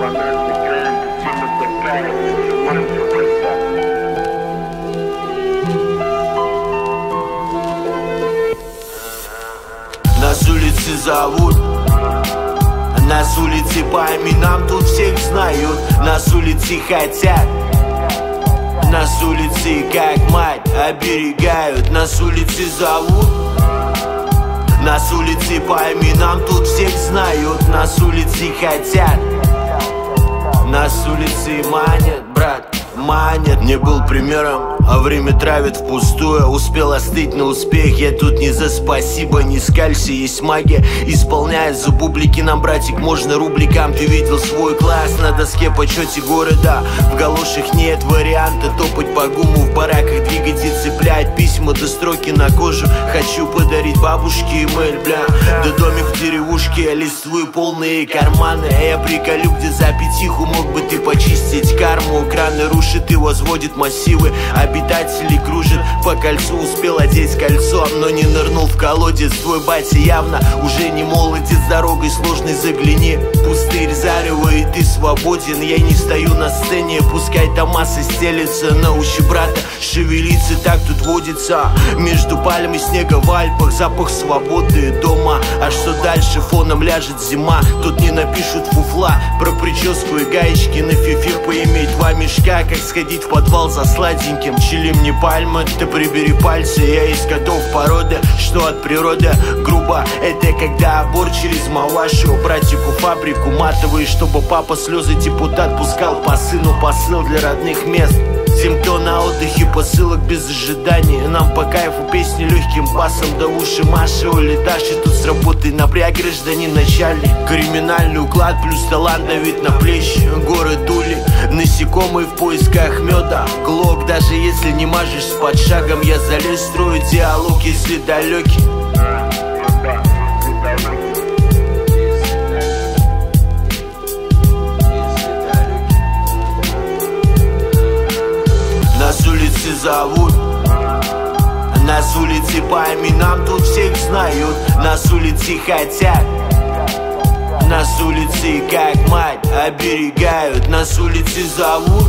Нас улицы зовут. Нас улицы по именам тут всех знают. Нас улицы хотят. Нас улицы как мать оберегают. Нас улицы зовут. Нас улицы по именам тут всех знают. Нас улицы хотят Нас улицы манят, брат манят. Не был примером, а время травит впустую. Успел остыть на успех, я тут не за спасибо Не скалься, есть магия, исполняя за бублики. Нам, братик, можно рубликам. Ты видел свой класс на доске почете города. В галошах нет варианта Топать по гуму. В бараках Двигать и цеплять. Письма до строки на кожу. Хочу подарить бабушке имейл, бля. Да домик в деревушке, листвы полные карманы. А я приколю, где за пятиху мог бы ты почистить карму Краны рушит и возводит массивы. Обитатели кружит по кольцу Успел одеть кольцо, но не нырнул в колодец. Твой батя явно уже не молодец Дорогой сложной загляни. Пустырь зарево и ты свободен. Я не стою на сцене, пускай там масса стелется. Научи брата шевелиться, так тут водится. Между пальмой снега в Альпах Запах свободы дома. А что дальше фоном ляжет зима? Тут не напишут фуфла Про прическу и гаечки. На фифе Поиметь два мешка, как сходить в подвал за сладеньким. Чилим не пальма, ты прибери пальцы Я из котов породы, что от природы грубо. Это когда обор через малашу Братику фабрику матовые, чтобы папа слезы депутат Пускал по сыну посыл для родных мест Тем, кто на отдыхе, посылок без ожидания Нам по кайфу песни легким басом. До уши Маши улеташь И тут с работы напряг гражданин начальник Криминальный уклад плюс талант давит на плечи. Горы дули, насекомые в поисках меда. Глок, даже если не мажешь с под шагом Я залез. Строю диалог, если далекий зовут. Нас улицы по именам тут всех знают. Нас улицы хотят. Нас улицы как мать оберегают. Нас улицы зовут.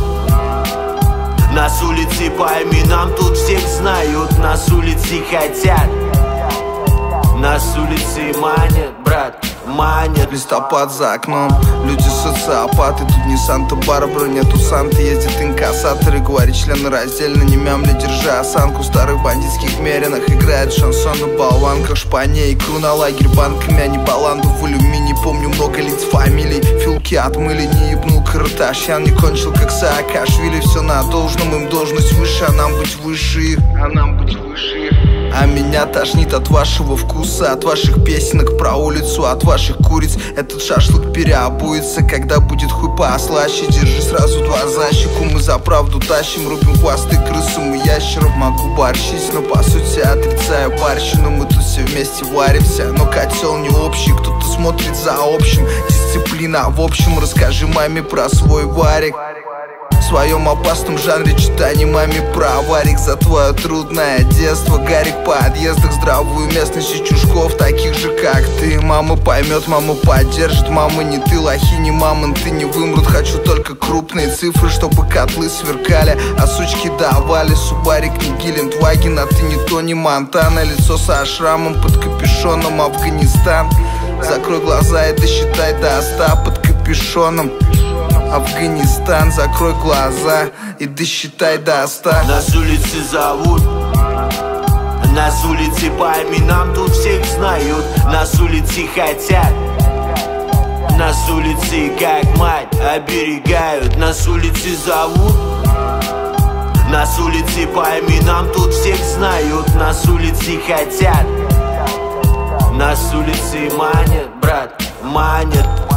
Нас улицы по именам тут всех знают. Нас улицы хотят. Нас улицы манят, манят Листопад за окном, люди социопаты Тут не Санта-Барбара, нету Санты. Ездят инкассаторы, говорит члены раздельно Не мямля, держа осанку. Старых бандитских меринах Играет шансон на болванках Шпане икру на лагерь банками А не баланду в алюминий. Помню много лиц фамилий Филки отмыли, не ебнул Карташьян. Не кончил как Саакашвили. Все на должном, им должность выше А нам быть выше. А нам быть выше меня тошнит от вашего вкуса От ваших песенок про улицу От ваших куриц. Этот шашлык переобуется Когда будет хуй послаще Держи сразу два за щеку Мы за правду тащим. Рубим хвосты крысам и ящеров Могу борщить, но по сути отрицаю барщину Мы тут все вместе варимся. Но котел не общий Кто-то смотрит за общим. Дисциплина в общем Расскажи маме про свой варик своем опасном жанре читаний маме про аварик За твое трудное детство. Гарик в подъездах Здравую местность и чушков Таких же как ты. Мама поймет, мама поддержит. Мама не ты, лохи не мамон Ты не вымрут, хочу только крупные цифры Чтобы котлы сверкали. А сучки давали Субарик не Гелендваген А ты не Тони Монтана. Лицо со шрамом под капюшоном Афганистан. Закрой глаза и досчитай до ста под капюшоном Афганистан, закрой глаза и досчитай до ста. Нас улицы зовут Нас улицы по именам тут всех знают. Нас улицы хотят Нас улицы как мать оберегают. Нас улицы зовут Нас улицы по именам тут всех знают. Нас улицы хотят Нас улицы манят, брат, манят